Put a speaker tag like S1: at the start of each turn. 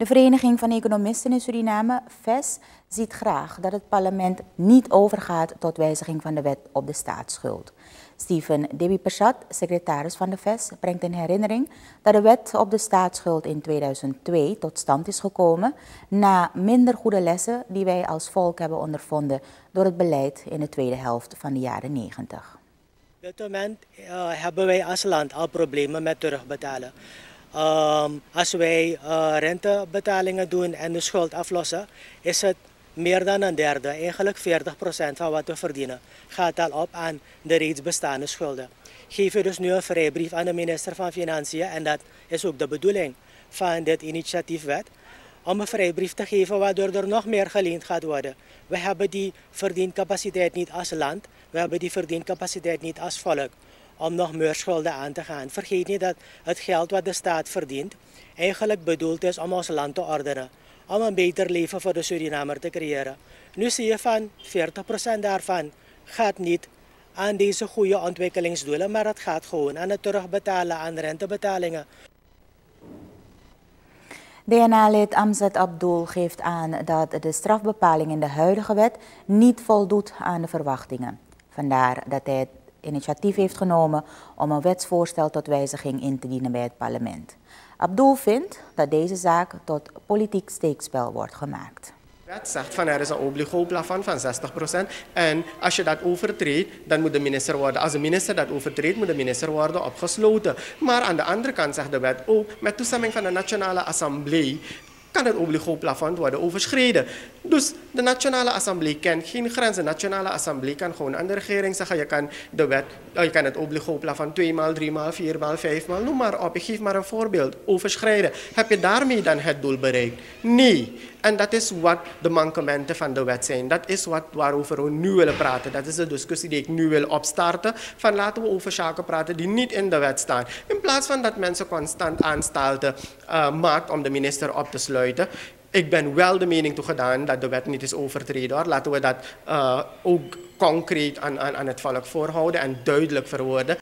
S1: De Vereniging van Economisten in Suriname, VES, ziet graag dat het parlement niet overgaat tot wijziging van de wet op de staatsschuld. Steven Debi Persat, secretaris van de VES, brengt in herinnering dat de wet op de staatsschuld in 2002 tot stand is gekomen na minder goede lessen die wij als volk hebben ondervonden door het beleid in de tweede helft van de jaren 90.
S2: Op dit moment uh, hebben wij als land al problemen met terugbetalen. Um, als wij uh, rentebetalingen doen en de schuld aflossen, is het meer dan een derde, eigenlijk 40% van wat we verdienen, gaat al op aan de reeds bestaande schulden. Geef je dus nu een vrijbrief aan de minister van Financiën en dat is ook de bedoeling van dit initiatiefwet om een vrijbrief te geven waardoor er nog meer geleend gaat worden. We hebben die verdiencapaciteit niet als land, we hebben die verdiencapaciteit niet als volk om nog meer schulden aan te gaan. Vergeet niet dat het geld wat de staat verdient eigenlijk bedoeld is om ons land te ordenen. Om een beter leven voor de Surinamer te creëren. Nu zie je van 40% daarvan gaat niet aan deze goede ontwikkelingsdoelen, maar het gaat gewoon aan het terugbetalen aan rentebetalingen.
S1: DNA-lid Amzat Abdul geeft aan dat de strafbepaling in de huidige wet niet voldoet aan de verwachtingen. Vandaar dat hij het initiatief heeft genomen om een wetsvoorstel tot wijziging in te dienen bij het parlement. Abdul vindt dat deze zaak tot politiek steekspel wordt gemaakt.
S3: De wet zegt van er is een obligo-plafond van 60%. En als je dat overtreedt, dan moet de minister worden. Als de minister dat overtreedt, moet de minister worden opgesloten. Maar aan de andere kant zegt de wet ook, met toestemming van de Nationale Assemblée kan het obligo-plafond worden overschreden. Dus de Nationale Assemblée kent geen grenzen. De Nationale Assemblée kan gewoon aan de regering zeggen, je kan, de wet, eh, je kan het obligo-plafond twee maal, drie maal, vier maal, vijf maal, noem maar op. Ik geef maar een voorbeeld. Overschrijden. Heb je daarmee dan het doel bereikt? Nee. En dat is wat de mankementen van de wet zijn. Dat is wat, waarover we nu willen praten. Dat is de discussie die ik nu wil opstarten. Van laten we over zaken praten die niet in de wet staan. In plaats van dat mensen constant aanstalten uh, maakt om de minister op te sluiten. Ik ben wel de mening toegedaan dat de wet niet is overtreden. Laten we dat uh, ook concreet aan, aan, aan het volk voorhouden en duidelijk verwoorden.